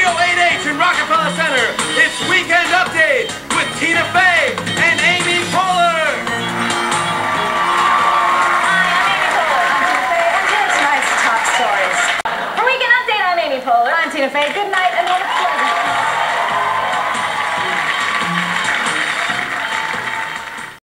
Studio 8H in Rockefeller Center, it's Weekend Update with Tina Fey and Amy Poehler. Hi, I'm Amy Poehler. I'm Tina Fey, and here's are tonight's top stories. For Weekend Update, I'm Amy Poehler. I'm Tina Fey. Good night. and